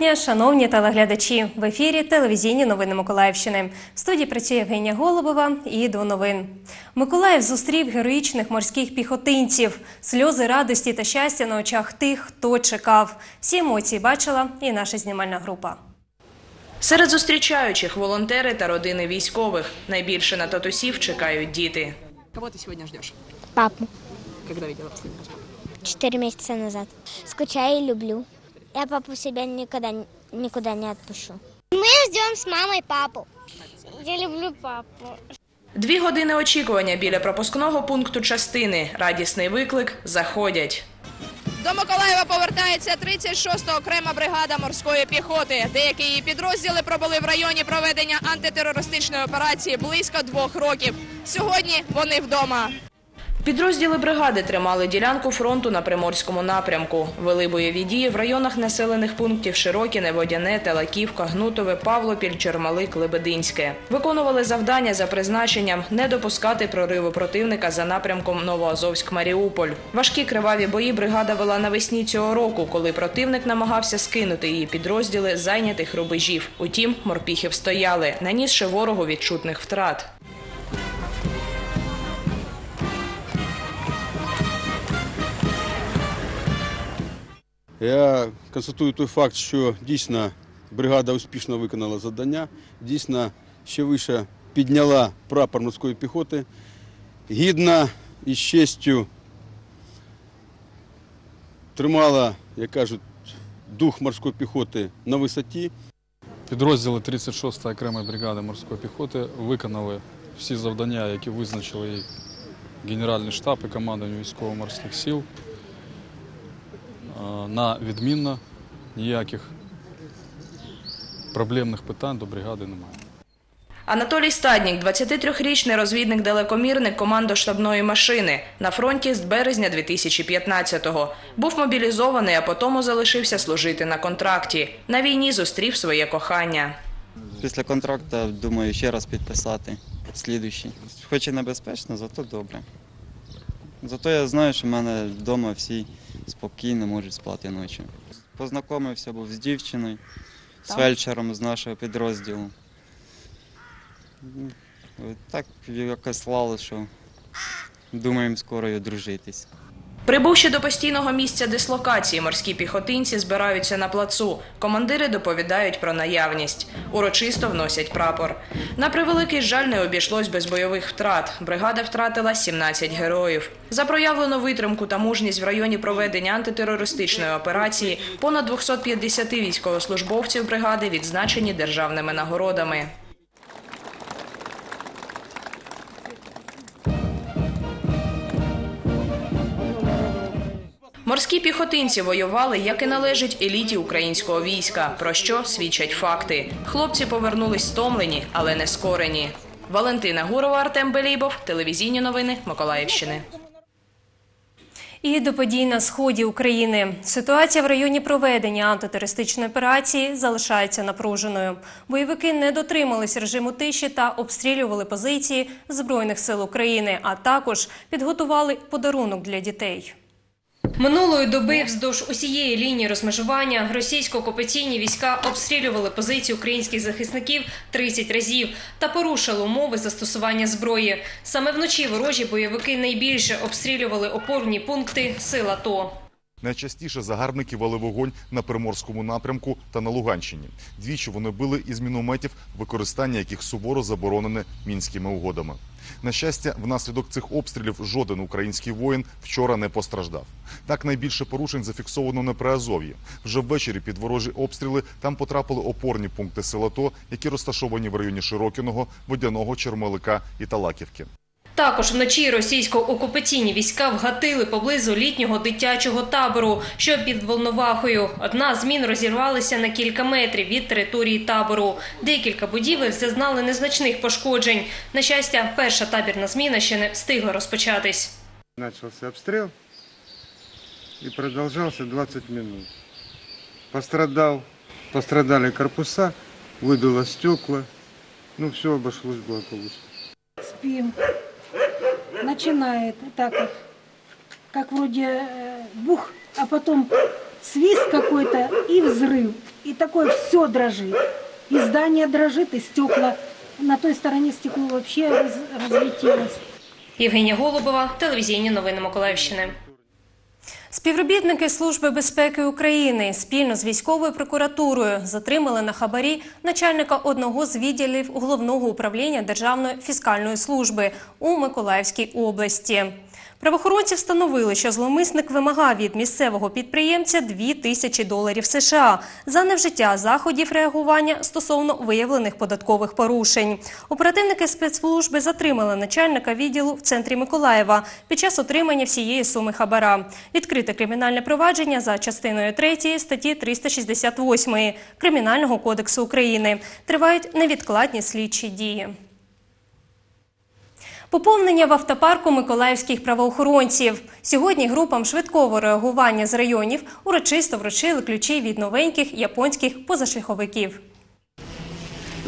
Дня, шановні телеглядачі. В ефірі телевізійні новини Миколаївщини. В студії працює Євгенія Голубова і до новин. Миколаїв зустрів героїчних морських піхотинців. Сльози радості та щастя на очах тих, хто чекав. Всі емоції бачила і наша знімальна група. Серед зустрічаючих волонтери та родини військових. Найбільше на татусів чекають діти. Кого ты сегодня ждешь? Папу. Последний раз? Четыре месяца назад. Скучаю и люблю. Я папу себя никогда, никуда не отпущу. Мы ждем с мамой папу. Я люблю папу. Дві години очікування біля пропускного пункту частини. Радісний виклик заходять. До Миколаєва повертається 36-та окрема бригада морської піхоти. Деякі її підрозділи пробули в районі проведення антитерористичної операції близько двох років. Сьогодні вони вдома. Підрозділи бригади тримали ділянку фронту на приморському напрямку. Вели бойові дії в районах населених пунктів Широкіне, Водяне, Телаківка, Гнутове, Павлопіль, Чермалик, Лебединське. Виконували завдання за призначенням не допускати прориву противника за напрямком Новоазовськ-Маріуполь. Важкі криваві бої бригада вела навесні цього року, коли противник намагався скинути її підрозділи зайнятих рубежів. Утім, морпіхи встояли, нанісши ворогу відчутних втрат. Я констатую той факт, що дійсно бригада успішно виконала завдання, дійсно ще вище підняла прапор морської піхоти, гідно і з честю тримала, як кажуть, дух морської піхоти на висоті. Підрозділи 36-ї окремої бригади морської піхоти виконали всі завдання, які визначили Генеральний штаб і командування військово-морських сил. На відмінно ніяких проблемних питань до бригади немає. Анатолій Стаднік, 23-річний розвідник-далекомірник командо-штабної машини. На фронті з березня 2015-го. Був мобілізований, а потім залишився служити на контракті. На війні зустрів своє кохання. Після контракту думаю ще раз підписати слідуючий. Хоч і небезпечно, зато добре. Зато я знаю, що в мене вдома всі спокійно можуть спати ночі. Познайомився був з дівчиною, з фельдшером з нашого підрозділу. Ну, Так якось слало, що думаємо скоро одружитись. Прибувши до постійного місця дислокації, морські піхотинці збираються на плацу. Командири доповідають про наявність. Урочисто вносять прапор. На превеликий жаль не обійшлось без бойових втрат. Бригада втратила 17 героїв. За проявлену витримку та мужність в районі проведення антитерористичної операції понад 250 військовослужбовців бригади відзначені державними нагородами. Піхотинці воювали, як і належить еліті українського війська, про що свідчать факти. Хлопці повернулись стомлені, але не скорені. Валентина Гурова, Артем Белібов, телевізійні новини Миколаївщини. І до подій на сході України. Ситуація в районі проведення антитерористичної операції залишається напруженою. Бойовики не дотримались режиму тиші та обстрілювали позиції Збройних сил України, а також підготували подарунок для дітей. Минулої доби вздовж усієї лінії розмежування російсько-окупаційні війська обстрілювали позиції українських захисників 30 разів та порушили умови застосування зброї. Саме вночі ворожі бойовики найбільше обстрілювали опорні пункти сил АТО. Найчастіше загарбники вели вогонь на Приморському напрямку та на Луганщині. Двічі вони били із мінометів, використання яких суворо заборонене мінськими угодами. На щастя, внаслідок цих обстрілів жоден український воїн вчора не постраждав. Так найбільше порушень зафіксовано на Приазов'ї. Вже ввечері під ворожі обстріли там потрапили опорні пункти села ТО, які розташовані в районі Широкіного, Водяного, Чермелика і Талаківки. Також вночі російсько-окупаційні війська вгатили поблизу літнього дитячого табору, що під Волновахою. Одна з мін розірвалася на кілька метрів від території табору. Декілька будівель зазнали незначних пошкоджень. На щастя, перша табірна зміна ще не встигла розпочатись. Начался обстрел и продолжался 20 минут. Пострадал, пострадали корпуса, выбило стекла. Ну, все обошлось благополучно. спим. Начинает так вот, как вроде э, бух, а потом свист какой-то и взрыв. и такое все дрожит. И здание дрожит, и стекла. На той стороне стекло вообще разлетелось. Євгенія Голубова, телевізійні новини Миколаївщини. Співробітники Служби безпеки України спільно з військовою прокуратурою затримали на хабарі начальника одного з відділів головного управління Державної фіскальної служби у Миколаївській області. Правоохоронці встановили, що зловмисник вимагав від місцевого підприємця 2 тисячі доларів США за невжиття заходів реагування стосовно виявлених податкових порушень. Оперативники спецслужби затримали начальника відділу в центрі Миколаєва під час отримання всієї суми хабара. Відкрите кримінальне провадження за частиною 3 статті 368 Кримінального кодексу України. Тривають невідкладні слідчі дії. Поповнення в автопарку миколаївських правоохоронців. Сьогодні групам швидкого реагування з районів урочисто вручили ключі від новеньких японських позашляховиків.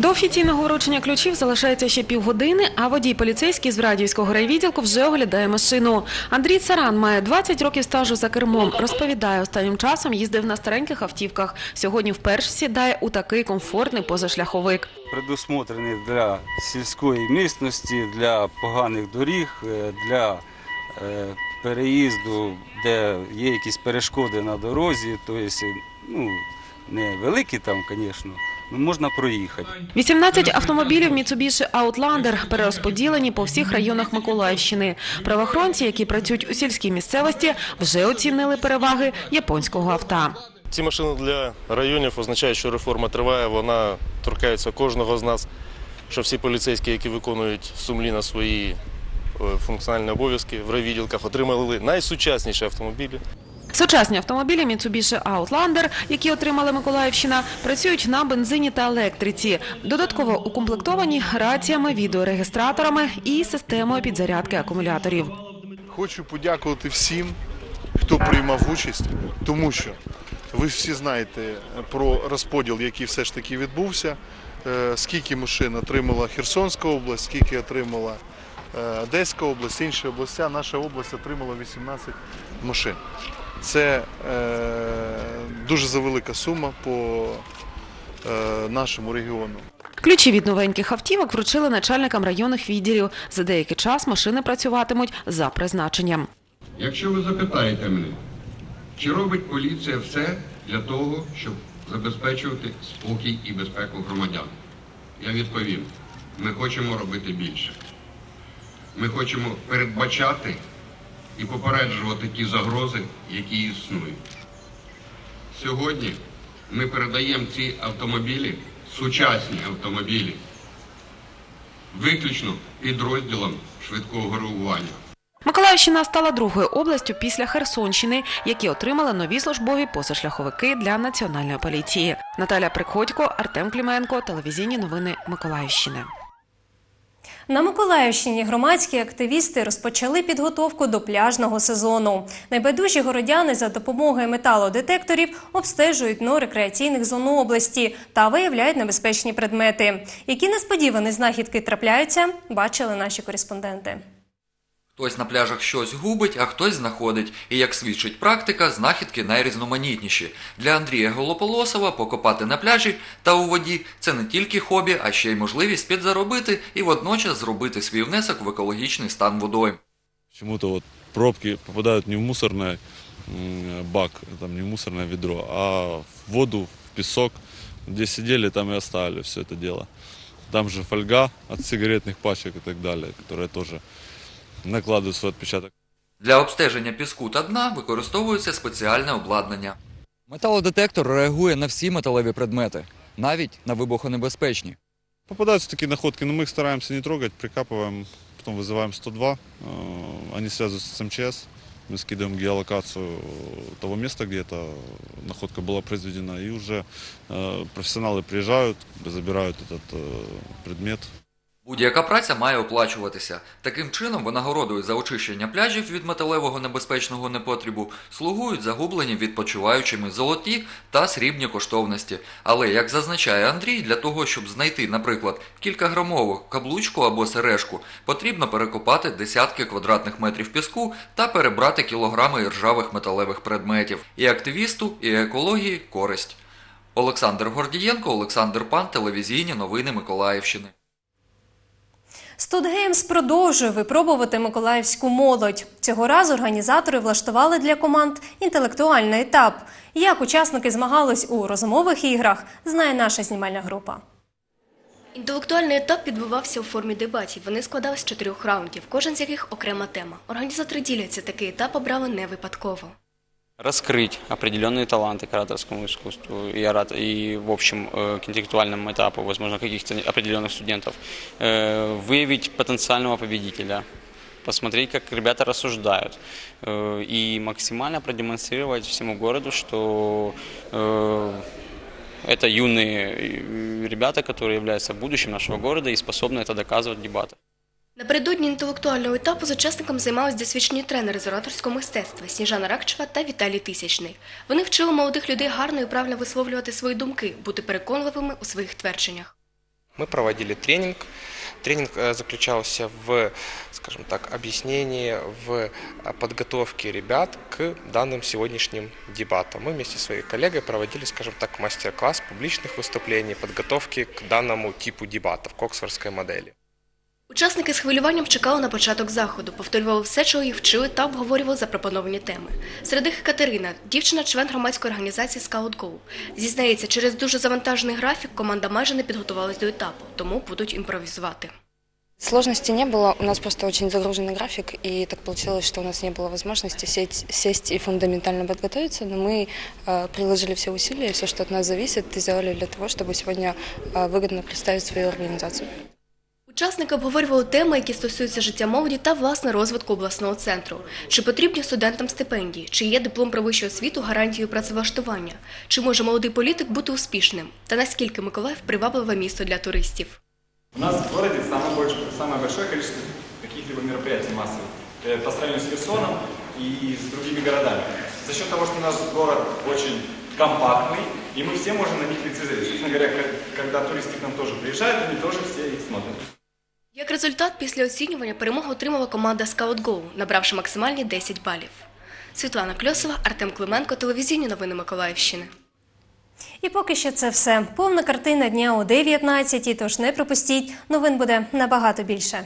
До офіційного вручення ключів залишається ще півгодини, а водій поліцейський з Врадівського райвідділку вже оглядає машину. Андрій Царан має 20 років стажу за кермом. Розповідає, останнім часом їздив на стареньких автівках. Сьогодні вперше сідає у такий комфортний позашляховик. предусмотрений для сільської місності, для поганих доріг, е, для е, переїзду, де є якісь перешкоди на дорозі, тобто, ну, не великі там, звісно, можна проїхати. 18 автомобілів Mitsubishi Outlander перерозподілені по всіх районах Миколаївщини. Правоохоронці, які працюють у сільській місцевості, вже оцінили переваги японського авто. Ці машини для районів означають, що реформа триває, вона торкається кожного з нас, що всі поліцейські, які виконують сумлінно свої е, функціональні обов'язки в райвідділках, отримали найсучасніші автомобілі. Сучасні автомобілі Mitsubishi Outlander, які отримала Миколаївщина, працюють на бензині та електриці. Додатково укомплектовані раціями, відеорегістраторами і системою підзарядки акумуляторів. Хочу подякувати всім, хто приймав участь, тому що ви всі знаєте про розподіл, який все ж таки відбувся. Е, Скільки машин отримала Херсонська область, скільки отримала е, Одеська область, інші області. Наша область отримала 18 машин. Це е, дуже завелика сума по е, нашому регіону. Ключі від новеньких автівок вручили начальникам районних відділів. За деякий час машини працюватимуть за призначенням. Якщо ви запитаєте мене, чи робить поліція все для того, щоб забезпечувати спокій і безпеку громадян, я відповім, ми хочемо робити більше. Ми хочемо передбачати і попереджувати ті загрози, які існують. Сьогодні ми передаємо ці автомобілі, сучасні автомобілі, виключно підрозділам швидкого реагування. Миколаївщина стала другою областю після Херсонщини, які отримали нові службові позашляховики для національної поліції. Наталя Приходько, Артем Кліменко, телевізійні новини Миколаївщини. На Миколаївщині громадські активісти розпочали підготовку до пляжного сезону. Найбайдужі городяни за допомогою металодетекторів обстежують нори рекреаційних зон області та виявляють небезпечні предмети. Які несподівані знахідки трапляються, бачили наші кореспонденти. Хтось на пляжах щось губить, а хтось знаходить. І як свідчить практика, знахідки найрізноманітніші. Для Андрія Голополосова покопати на пляжі та у воді це не тільки хобі, а ще й можливість підзаробити і водночас зробити свій внесок в екологічний стан водойм. Почему-то вот пробки попадают не в мусорный м, бак, там не в мусорное ведро, а в воду, в песок. Где сидели, там и оставили все это дело. Там же фольга от сигаретных пачек и так далее, которая тоже накладывает свой отпечаток. Для обстеження піску та дна використовується спеціальне обладнання. Металодетектор реагує на всі металеві предмети, навіть на вибухонебезпечні. Попадаются такие находки, но мы их стараемся не трогать, прикапываем, потом вызываем 102. э, Они связываются с МЧС. Мы скидываем геолокацию того места, где эта находка была произведена. И уже э, профессионалы приезжают, забирают этот э, предмет. Будь-яка праця має оплачуватися. Таким чином, винагородою за очищення пляжів від металевого небезпечного непотрібу слугують загублені відпочиваючими золоті та срібні коштовності. Але, як зазначає Андрій, для того, щоб знайти, наприклад, кількаграмову каблучку або сережку, потрібно перекопати десятки квадратних метрів піску та перебрати кілограми іржавих металевих предметів. І активісту, і екології користь. Олександр Гордієнко, Олександр Пан, телевізійні новини Миколаївщини. Студгеймс продовжує випробувати миколаївську молодь. Цього разу організатори влаштували для команд інтелектуальний етап. Як учасники змагались у розмових іграх, знає наша знімальна група. Інтелектуальний етап відбувався у формі дебатів. Вони складались з чотирьох раундів, кожен з яких окрема тема. Організатори діляться, такий етап обрали не випадково. Раскрыть определенные таланты к ораторскому искусству и, орат- и в общем э, к интеллектуальному этапу, возможно, каких-то определенных студентов, э, выявить потенциального победителя, посмотреть, как ребята рассуждают э, и максимально продемонстрировать всему городу, что это юные ребята, которые являются будущим нашего города и способны это доказывать в дебатах. Напередодні інтелектуального етапу з учасником займались досвідчені тренери з ораторського мистецтва Сніжана Ракчева та Віталій Тисячний. Вони вчили молодих людей гарно і правильно висловлювати свої думки, бути переконливими у своїх твердженнях. Мы проводили тренинг. Тренинг э, заключался в, скажем так, объяснении, в э, подготовке ребят к данным сегодняшним дебатам. Мы вместе со своей коллегой проводили, скажем так, мастер-класс публичных выступлений, подготовки к данному типу дебатов, к оксфордской модели. Учасники з хвилюванням чекали на початок заходу, повторювали все, чого їх вчили та обговорювали запропоновані теми. Серед них Катерина, дівчина, член громадської організації Scout Go. Зізнається, через дуже завантажений графік команда майже не підготувалась до етапу, тому будуть імпровізувати. Сложностей не было, у нас просто очень загруженный график, и так получилось, что у нас не было возможности сесть, сесть и фундаментально подготовиться, но мы э, приложили все усилия, все, что от нас зависит, и сделали для того, чтобы сегодня э, выгодно представить свою организацию. Учасники обговорювали теми, які стосуються життя молоді та власне розвитку обласного центру. Чи потрібні студентам стипендії? Чи є диплом про вищу освіту гарантією працевлаштування? Чи може молодий політик бути успішним? Та наскільки Миколаїв привабливе місто для туристів? У нас в городе самое, больш- самое большое количество каких-либо мероприятий массовых э, по сравнению с Херсоном и с другими городами. За счет того, что наш город очень компактный, и мы все можем на них лицезреть. Собственно говоря, к- когда туристы к нам тоже приезжают, они тоже все их смотрят. Як результат, після оцінювання перемогу отримала команда Go, набравши максимальні 10 балів. Світлана Кльосова, Артем Клименко, телевізійні новини Миколаївщини. І поки що це все. Повна картина дня о 19, тож не пропустіть. Новин буде набагато більше.